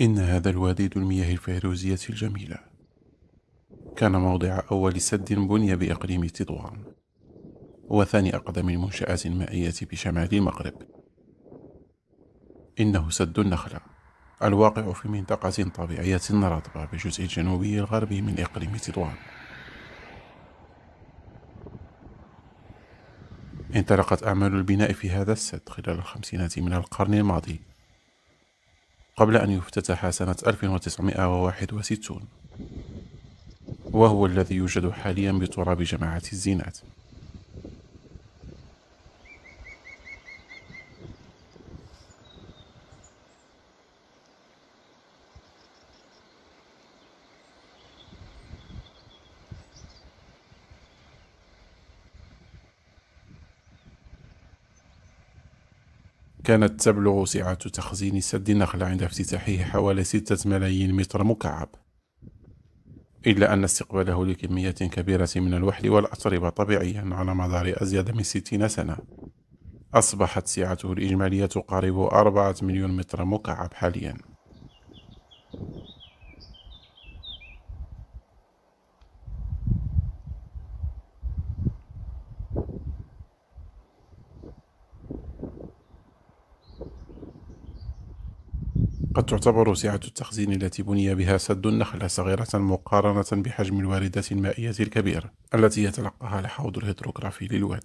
إن هذا الوادي ذو المياه الفيروزية الجميلة. كان موضع أول سد بني بإقليم تطوان وثاني أقدم المنشآت المائية بشمال المغرب. إنه سد النخلة الواقع في منطقة طبيعية رطبة بالجزء الجنوبي الغربي من إقليم تطوان انطلقت أعمال البناء في هذا السد خلال الخمسينات من القرن الماضي. قبل أن يفتتح سنة 1961 وهو الذي يوجد حاليا بتراب جماعة الزينات. كانت تبلغ سعة تخزين سد النخلة عند افتتاحه حوالي ستة ملايين متر مكعب. إلا أن استقباله لكميات كبيرة من الوحل والأتربة طبيعيا على مدار أزيد من ستين سنة. أصبحت سعته الإجمالية تقارب أربعة مليون متر مكعب حاليا. قد تعتبر سعة التخزين التي بني بها سد النخلة صغيرة مقارنة بحجم الواردات المائية الكبيرة التي يتلقاها الحوض الهيدروغرافي للواد.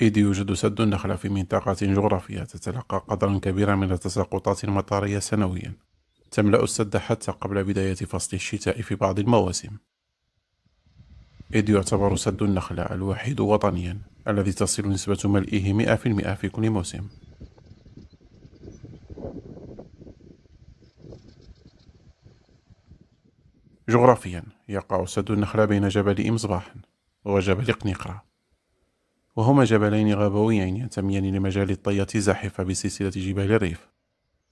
إذ يوجد سد النخلة في منطقة جغرافية تتلقى قدرا كبيرا من التساقطات المطارية سنويا. تملأ السد حتى قبل بداية فصل الشتاء في بعض المواسم. إذ يعتبر سد النخلة الوحيد وطنيا. الذي تصل نسبة ملئه مئة في المئة في كل موسم. جغرافيا يقع سد النخلة بين جبل إمصباح وجبل قنيقرة. وهما جبلين غابويين ينتميان لمجال الطية الزاحفة بسلسلة جبال الريف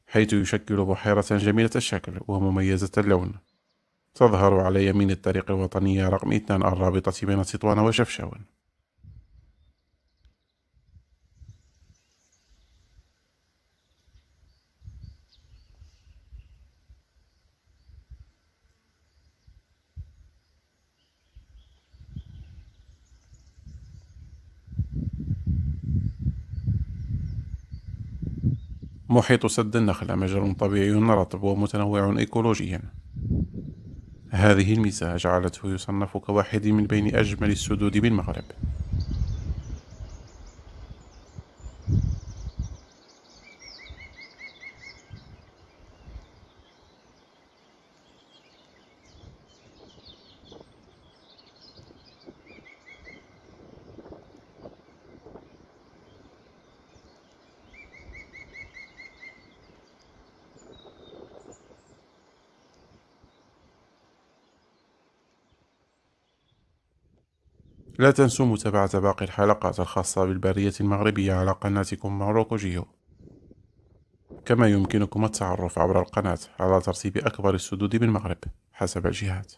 حيث يشكل بحيرة جميلة الشكل ومميزة اللون. تظهر على يمين الطريق الوطنية رقم اثنان الرابطة بين تطوان وشفشاون محيط سد النخلة مجال طبيعي رطب ومتنوع إيكولوجيا. هذه الميزة جعلته يصنف كواحد من بين أجمل السدود بالمغرب. لا تنسوا متابعة باقي الحلقات الخاصة بالبرية المغربية على قناتكم ماروكو جيو. كما يمكنكم التعرف عبر القناة على ترتيب أكبر السدود بالمغرب حسب الجهات.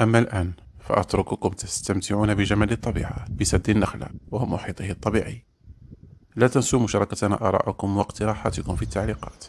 أما الآن فأترككم تستمتعون بجمال الطبيعة بسد النخلة ومحيطه الطبيعي. لا تنسوا مشاركتنا آراءكم واقتراحاتكم في التعليقات.